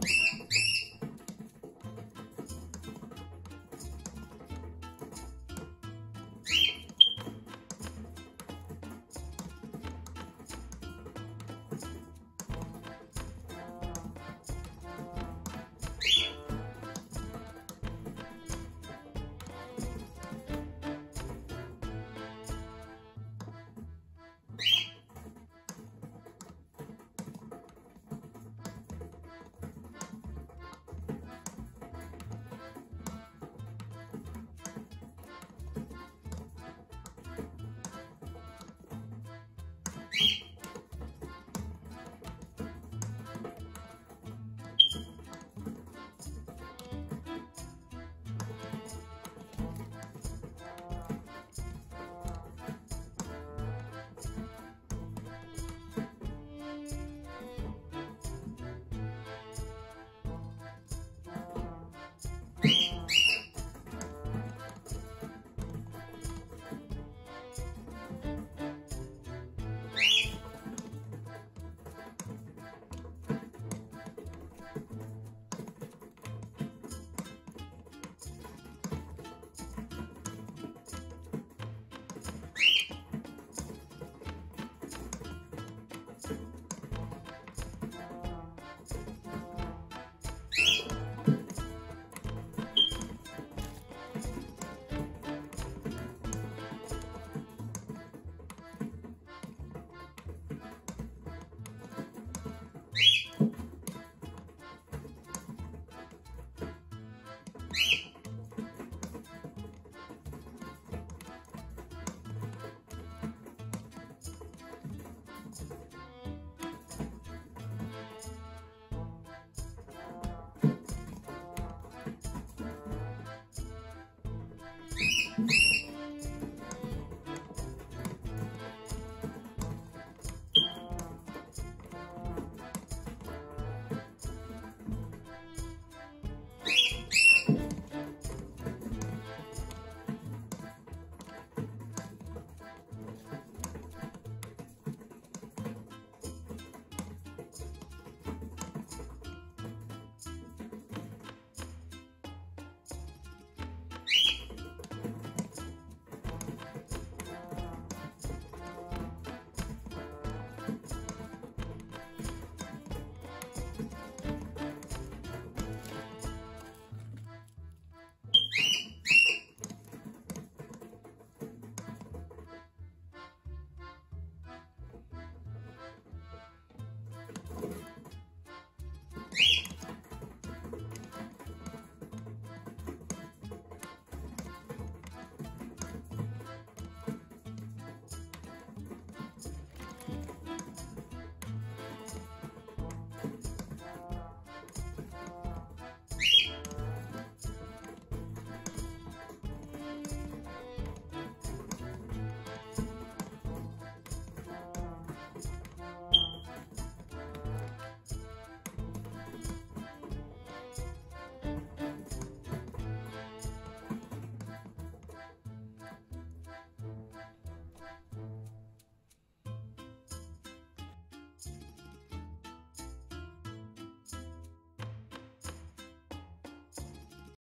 you Bye.